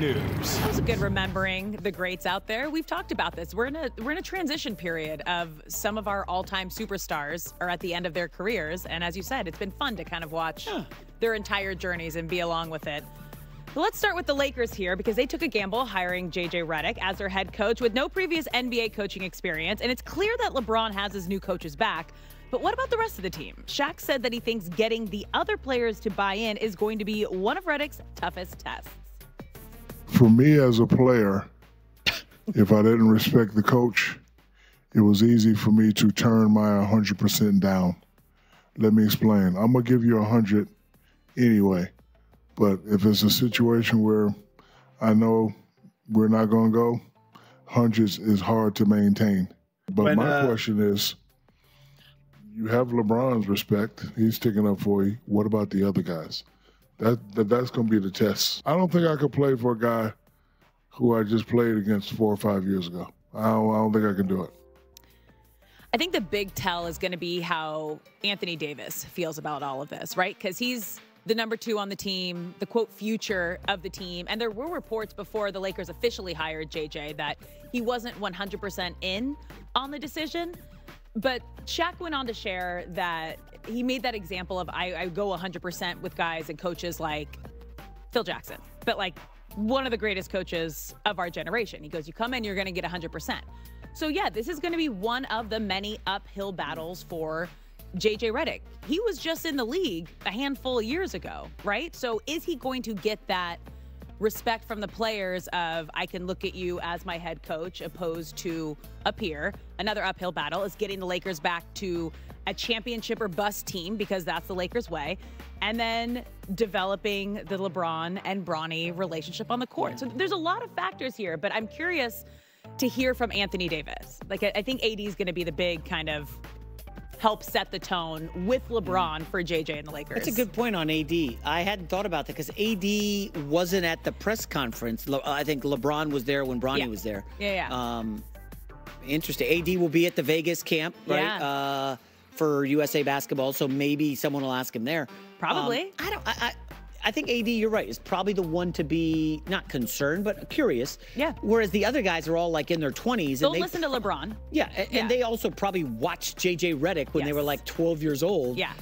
news. That was a good remembering the greats out there. We've talked about this. We're in a we're in a transition period of some of our all-time superstars are at the end of their careers, and as you said, it's been fun to kind of watch their entire journeys and be along with it. But let's start with the Lakers here because they took a gamble hiring JJ Redick as their head coach with no previous NBA coaching experience, and it's clear that LeBron has his new coaches back. But what about the rest of the team? Shaq said that he thinks getting the other players to buy in is going to be one of Redick's toughest tests. For me as a player, if I didn't respect the coach, it was easy for me to turn my 100% down. Let me explain. I'm going to give you 100 anyway. But if it's a situation where I know we're not going to go, hundreds is hard to maintain. But When, my uh, question is you have LeBron's respect. He's sticking up for you. What about the other guys? That, that That's going to be the test. I don't think I could play for a guy who I just played against four or five years ago. I don't, I don't think I can do it. I think the big tell is going to be how Anthony Davis feels about all of this, right? Because he's the number two on the team, the quote future of the team. And there were reports before the Lakers officially hired JJ that he wasn't 100% in on the decision. But Shaq went on to share that he made that example of I, I go 100% with guys and coaches like Phil Jackson, but like one of the greatest coaches of our generation. He goes, You come in, you're going to get 100%. So, yeah, this is going to be one of the many uphill battles for JJ Redick. He was just in the league a handful of years ago, right? So, is he going to get that respect from the players of I can look at you as my head coach opposed to a peer? Another uphill battle is getting the Lakers back to a championship or bust team because that's the Lakers way. And then developing the LeBron and Bronny relationship on the court. So there's a lot of factors here, but I'm curious to hear from Anthony Davis. Like I think AD is going to be the big kind of help set the tone with LeBron for JJ and the Lakers. That's a good point on AD. I hadn't thought about that because AD wasn't at the press conference. Le- I think LeBron was there when Bronny Yeah. was there. Yeah, yeah. Um, interesting. AD will be at the Vegas camp, right? Yeah. Uh, for USA basketball, so maybe someone will ask him there. Probably. Um, I don't. I, I, I think AD, you're right, is probably the one to be not concerned, but curious. Yeah. Whereas the other guys are all like in their 20s. They'll and they, listen to LeBron. Yeah, and, Yeah. they also probably watched JJ Redick when they were like 12 years old. Yeah.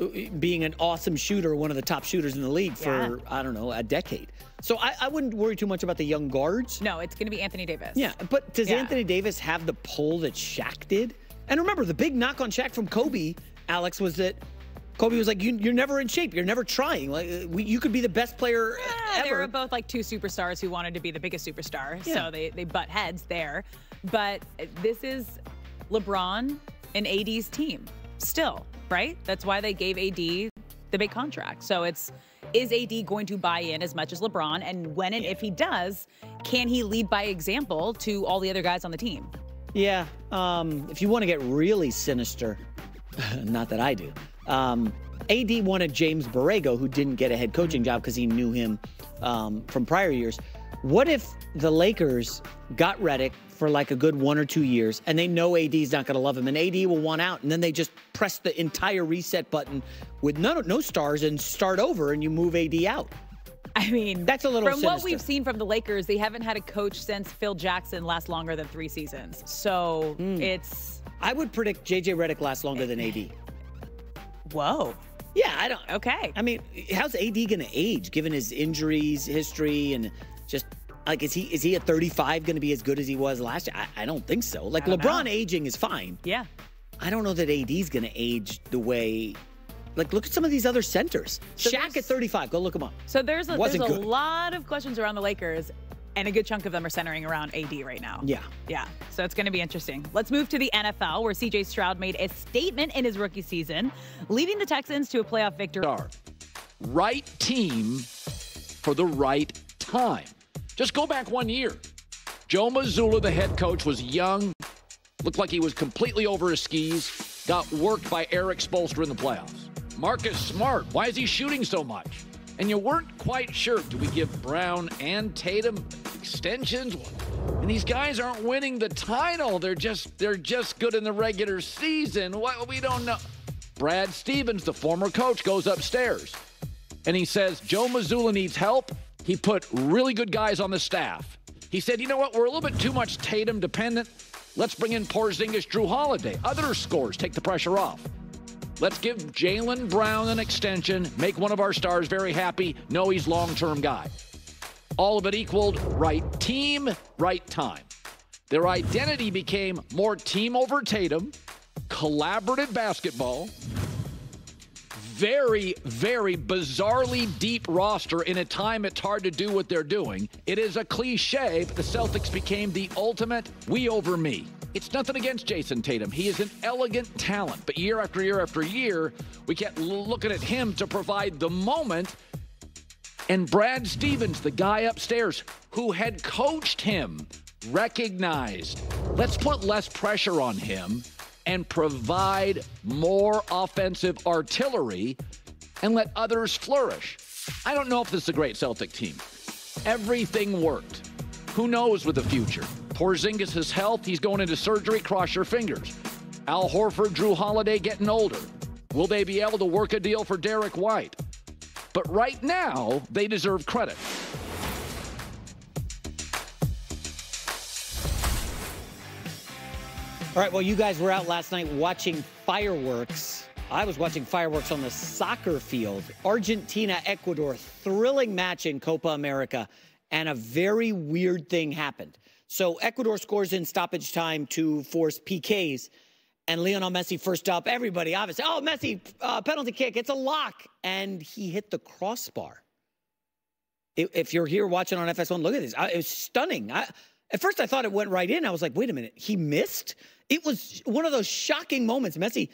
uh, Being an awesome shooter, one of the top shooters in the league for, Yeah. I don't know, a decade. So I, I wouldn't worry too much about the young guards. No, it's going to be Anthony Davis. Yeah, but does Yeah. Anthony Davis have the pull that Shaq did? And remember, the big knock on Shaq from Kobe, Alex, was that Kobe was like, you, "You're never in shape. You're never trying. Like, uh, we, you could be the best player Yeah, they ever." were both like two superstars who wanted to be the biggest superstar. Yeah. So they, they butt heads there. But this is LeBron and AD's team still, right? That's why they gave AD the big contract. So it's is AD going to buy in as much as LeBron? And when and if he does, can he lead by example to all the other guys on the team? Yeah. Um, if you want to get really sinister, not that I do. Um, AD wanted James Borrego, who didn't get a head coaching job because he knew him um, from prior years. What if the Lakers got Redick for like a good one or two years, and they know AD's not going to love him, and AD will want out, and then they just press the entire reset button with no no stars and start over, and you move AD out. I mean, That's a little From what we've seen from the Lakers, they haven't had a coach since Phil Jackson last longer than three seasons. So Hmm. it's I would predict JJ Redick lasts longer than AD. whoa. Yeah, I don't. Okay. I mean, how's AD going to age given his injuries, history, and just like is he is he at 35 going to be as good as he was last year? I, I don't think so. Like LeBron know. aging is fine. Yeah. I don't know that AD's going to age the way. Like, look at some of these other centers. So Shaq at 35. Go look him up. So there's a, there's Wasn't a good. lot of questions around the Lakers, and a good chunk of them are centering around AD right now. Yeah. Yeah. So it's going to be interesting. Let's move to the NFL, where CJ Stroud made a statement in his rookie season, leading the Texans to a playoff victory. Right team for the right time. Just go back one year. Joe Mazzulla, the head coach, was young, looked like he was completely over his skis, got worked by Erik Spoelstra in the playoffs. Marcus Smart, why is he shooting so much? And you weren't quite sure. Do we give Brown and Tatum extensions? And these guys aren't winning the title. They're just they're just good in the regular season. What we don't know. Brad Stevens, the former coach, goes upstairs and he says Joe Mazzulla needs help. He put really good guys on the staff. He said, you know what, we're a little bit too much Tatum dependent. Let's bring in Porzingis, Jrue Holiday. Other scores take the pressure off. Let's give Jaylen Brown an extension, make one of our stars very happy, know he's long-term guy. All of it equaled right team, right time. Their identity became more team over Tatum, collaborative basketball, very, very bizarrely deep roster in a time it's hard to do what they're doing. It is a cliche, but the Celtics became the ultimate we over me. It's nothing against Jayson Tatum. He is an elegant talent, but year after year after year, we kept looking at him to provide the moment. And Brad Stevens, the guy upstairs who had coached him, recognized let's put less pressure on him and provide more offensive artillery and let others flourish. I don't know if this is a great Celtic team. Everything worked. Who knows with the future? Porzingis' health, he's going into surgery, cross your fingers. Al Horford, Jrue Holiday getting older. Will they be able to work a deal for Derrick White? But right now, they deserve credit. All right, well, you guys were out last night watching fireworks. I was watching fireworks on the soccer field. Argentina, Ecuador, thrilling match in Copa America, and a very weird thing happened. So Ecuador scores in stoppage time to force PKs, and Lionel Messi first up. Everybody obviously, oh, Messi, uh, penalty kick, it's a lock, and he hit the crossbar. If you're here watching on FS1, look at this. It was stunning. I, at first, I thought it went right in. I was like, wait a minute, he missed? It was one of those shocking moments. Messi,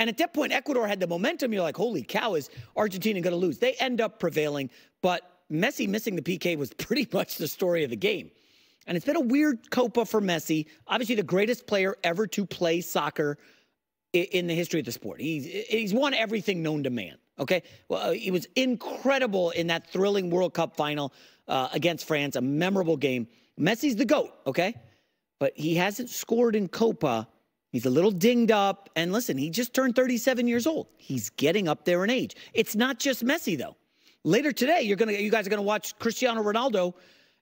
and at that point, Ecuador had the momentum. You're like, holy cow, is Argentina going to lose? They end up prevailing, but Messi missing the PK was pretty much the story of the game. And it's been a weird Copa for Messi. Obviously, the greatest player ever to play soccer in the history of the sport. He's, he's won everything known to man. Okay. Well, he was incredible in that thrilling World Cup final uh, against France, a memorable game. Messi's the GOAT. Okay. But he hasn't scored in Copa. He's a little dinged up. And listen, he just turned 37 years old. He's getting up there in age. It's not just Messi, though. Later today, you're gonna, you guys are going to watch Cristiano Ronaldo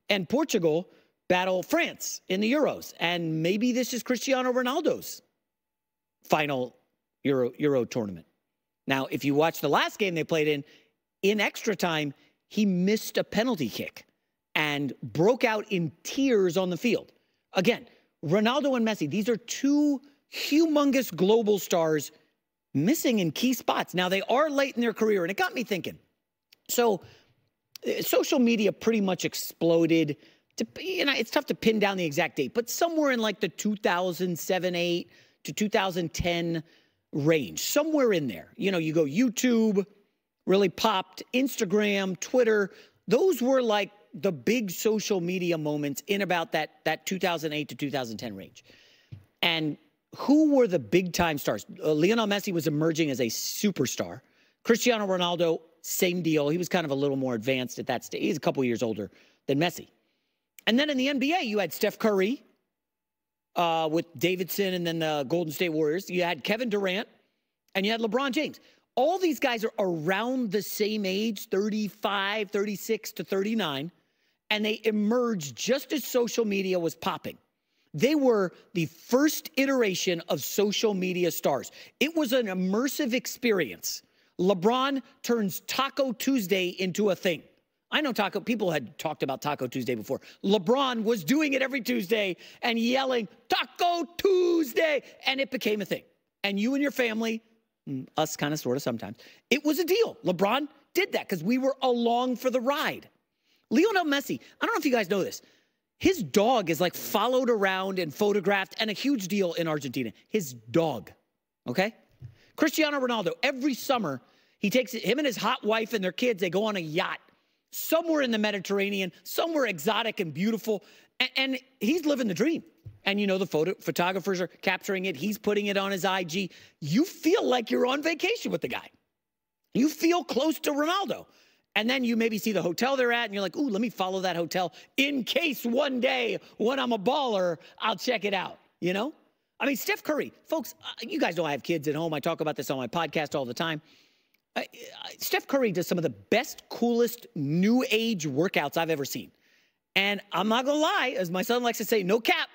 and Portugal battle France in the Euros. And maybe this is Cristiano Ronaldo's final Euro, Euro tournament. Now, if you watch the last game they played in, in extra time, he missed a penalty kick and broke out in tears on the field. Again, Ronaldo and Messi, these are two humongous global stars missing in key spots. Now, they are late in their career, and it got me thinking. So, uh, social media pretty much exploded. To, you know, it's tough to pin down the exact date, but somewhere in like the 2007, 8 to 2010 range, somewhere in there. You know, you go YouTube, really popped, Instagram, Twitter. Those were like the big social media moments in about that that 2008 to 2010 range. And who were the big time stars? Uh, Lionel Messi was emerging as a superstar. Cristiano Ronaldo, same deal. He was kind of a little more advanced at that stage. He's a couple years older than Messi. And then in the NBA, you had Steph Curry uh, with Davidson and then the Golden State Warriors. You had Kevin Durant and you had LeBron James. All these guys are around the same age 35, 36 to 39 and they emerged just as social media was popping. They were the first iteration of social media stars. It was an immersive experience. LeBron turns Taco Tuesday into a thing. I know Taco, people had talked about Taco Tuesday before. LeBron was doing it every Tuesday and yelling, Taco Tuesday, and it became a thing. And you and your family, mm, us kind of, sort of sometimes, it was a deal. LeBron did that because we were along for the ride. Lionel Messi, I don't know if you guys know this. His dog is like followed around and photographed and a huge deal in Argentina. His dog, okay? Cristiano Ronaldo, every summer, he takes him and his hot wife and their kids, they go on a yacht somewhere in the Mediterranean, somewhere exotic and beautiful. And, and he's living the dream. And you know, the photo, photographers are capturing it. He's putting it on his IG. You feel like you're on vacation with the guy. You feel close to Ronaldo. And then you maybe see the hotel they're at and you're like, ooh, let me follow that hotel in case one day when I'm a baller, I'll check it out, you know? I mean, Steph Curry, folks, uh, you guys know I have kids at home. I talk about this on my podcast all the time. Steph Curry does some of the best, coolest new age workouts I've ever seen. And I'm not gonna lie, as my son likes to say, no cap.